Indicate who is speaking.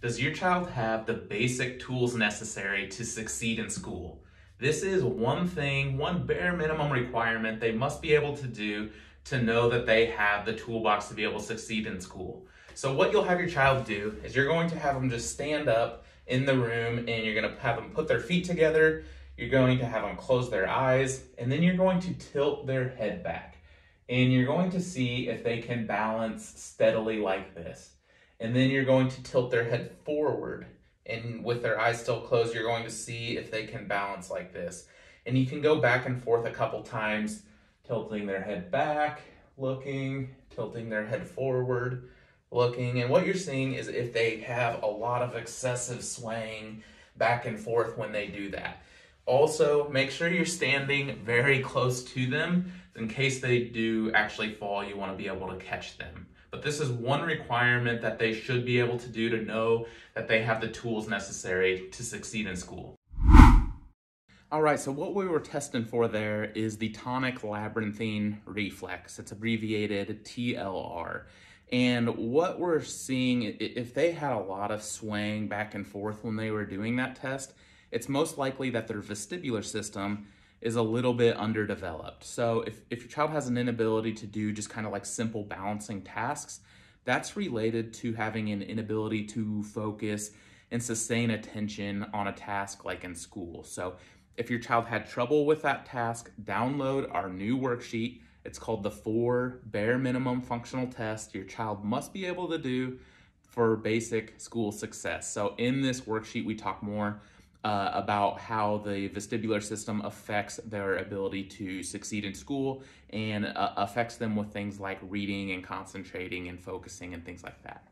Speaker 1: Does your child have the basic tools necessary to succeed in school? This is one thing, one bare minimum requirement they must be able to do to know that they have the toolbox to be able to succeed in school. So what you'll have your child do is you're going to have them just stand up in the room and you're going to have them put their feet together. You're going to have them close their eyes and then you're going to tilt their head back. And you're going to see if they can balance steadily like this. And then you're going to tilt their head forward. And with their eyes still closed, you're going to see if they can balance like this. And you can go back and forth a couple times, tilting their head back, looking, tilting their head forward, looking. And what you're seeing is if they have a lot of excessive swaying back and forth when they do that. Also, make sure you're standing very close to them. In case they do actually fall, you want to be able to catch them. But this is one requirement that they should be able to do to know that they have the tools necessary to succeed in school. All right, so what we were testing for there is the tonic labyrinthine reflex. It's abbreviated TLR. And what we're seeing, if they had a lot of swaying back and forth when they were doing that test, it's most likely that their vestibular system is a little bit underdeveloped. So if, if your child has an inability to do just kind of like simple balancing tasks, that's related to having an inability to focus and sustain attention on a task like in school. So if your child had trouble with that task, download our new worksheet. It's called the four bare minimum functional tests your child must be able to do for basic school success. So in this worksheet, we talk more uh, about how the vestibular system affects their ability to succeed in school and uh, affects them with things like reading and concentrating and focusing and things like that.